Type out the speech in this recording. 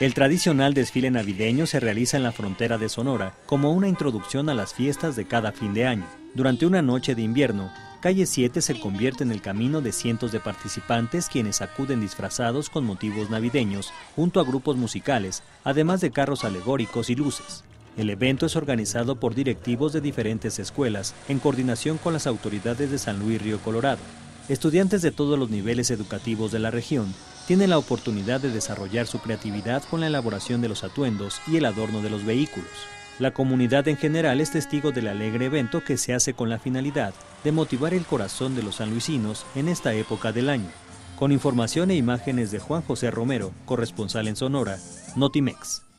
El tradicional desfile navideño se realiza en la frontera de Sonora como una introducción a las fiestas de cada fin de año. Durante una noche de invierno, Calle 7 se convierte en el camino de cientos de participantes quienes acuden disfrazados con motivos navideños junto a grupos musicales, además de carros alegóricos y luces. El evento es organizado por directivos de diferentes escuelas en coordinación con las autoridades de San Luis Río Colorado. Estudiantes de todos los niveles educativos de la región tienen la oportunidad de desarrollar su creatividad con la elaboración de los atuendos y el adorno de los vehículos. La comunidad en general es testigo del alegre evento que se hace con la finalidad de motivar el corazón de los sanluisinos en esta época del año. Con información e imágenes de Juan José Romero, corresponsal en Sonora, Notimex.